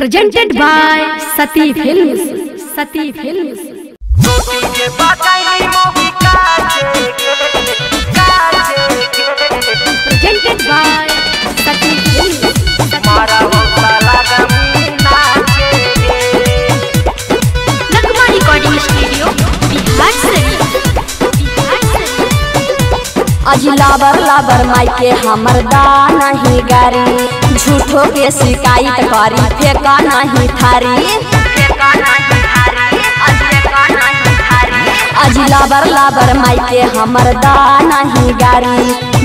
presented by Sati Films. Sati Films. City. अजी लाबर लाबर माइके हमर दा नहीं गारी। झूठो के शिकायत करी फेंका नहीं थारी फेंका नहीं थारी। अजी नहीं थारी अजी लाबर लाबर माइके हमर दा नहीं गारी।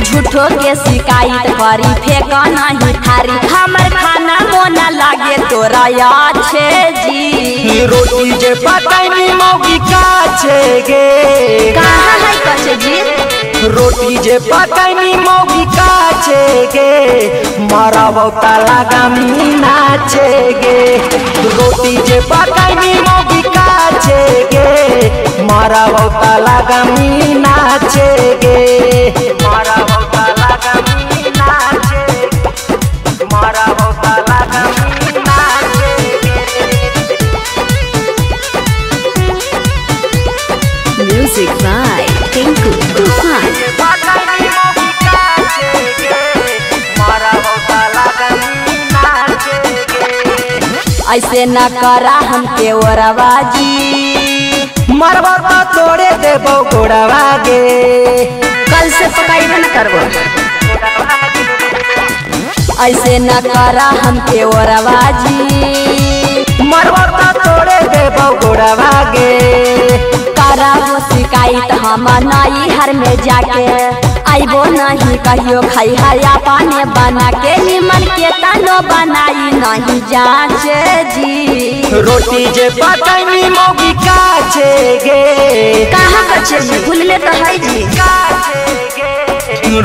झूठो के शिकायत करी फेंका नहीं थारी। हमर खाना मोना लागे तोरा याद छे जी। रोटी जे पकाई मोगी काचे गे? कहाँ है कचे जी रोटी जे पकाई मौगी काचे गे, मारा होता लगामी नाचे गे। रोटी जे पकाई मौगी काचे गे, मारा होता लगामी नाचे गे। ऐसे न करा हमके ओरवाजी मरवा तो तोड़े देबो गोड़वा गे कल से पकाइबे न करबो। ऐसे न करा हमके ओरवाजी मरवा तो तोड़े देबो गोड़वा गे करा वो शिकायत हम नई हर में जाके। आइबो नहीं कहियो खाई हया पाने बना के निमन के तनो बनाई नहीं जाँच जी। रोटी जे पकाई मोगी काचे गे। कहाँ कछे जी भूलले तो है जी।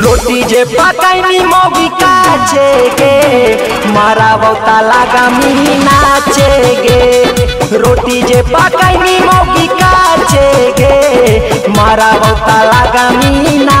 रोटी जे पकाई मोगी काचे गे। मारा बौता लगा मी नाचे गे। रोटी जे पकाई मोगी काचे गे। मारा बौता लगा मी नाचे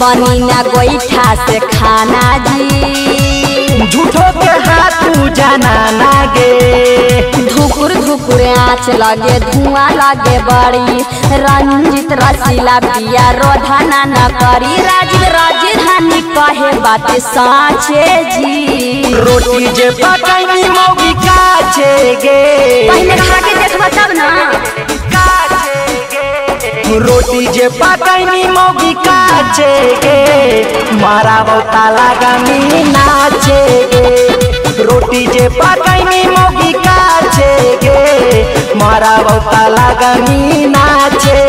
बनी न गोईठा से खाना जी। झूठो के हाथ पूजा ना लागे। धुकुर धुकुर आँच लगे धुआँ लगे बड़ी। रंजित रसीला पिया रोधना न करी। राजीव राजधानी कहे बात साचे जी। रोटी जे पकाई मौगी काचे गे। पहले खा के देखबा तब ना। रोटी जे पकाई मौगी काचे गे, मारा बौता लगा मी नाचे गे। रोटी जे पकाई मोगी काचेगे मारा बौता लगा मी नाचे